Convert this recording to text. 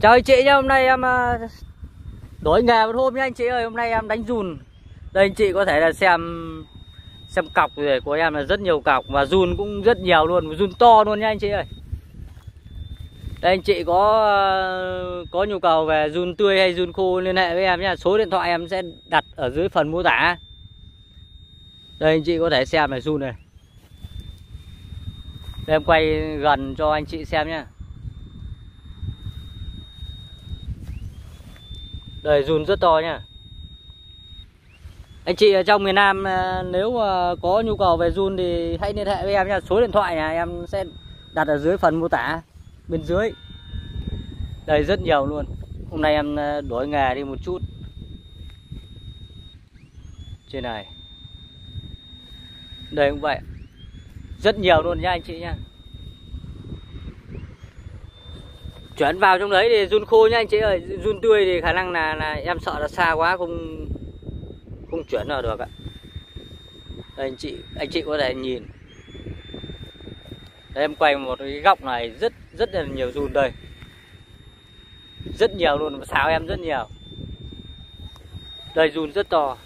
Chào anh chị nhá, hôm nay em à, đổi nghề một hôm nhá anh chị ơi, hôm nay em đánh run. Đây anh chị có thể là xem xem cọc rồi của em là rất nhiều cọc và run cũng rất nhiều luôn, run to luôn nha anh chị ơi. Đây anh chị có à, có nhu cầu về run tươi hay run khô liên hệ với em nhá. Số điện thoại em sẽ đặt ở dưới phần mô tả. Đây anh chị có thể xem này run này. Đây em quay gần cho anh chị xem nhá. Đây run rất to nha Anh chị ở trong miền Nam ờ, nếu mà có nhu cầu về run thì hãy liên hệ với em nha Số điện thoại này em sẽ đặt ở dưới phần mô tả, bên dưới. Đây, rất nhiều luôn. Hôm nay em ờ, đổi nghề đi một chút. Trên này. Đây cũng vậy. Rất nhiều luôn nha anh chị nha chuyển vào trong đấy thì run khô nha anh chị ơi. Run tươi thì khả năng là, là em sợ là xa quá không không chuyển vào được ạ. Đây anh chị anh chị có thể nhìn. Đây em quay một cái góc này rất rất là nhiều run đây. Rất nhiều luôn xào em rất nhiều. Đây run rất to.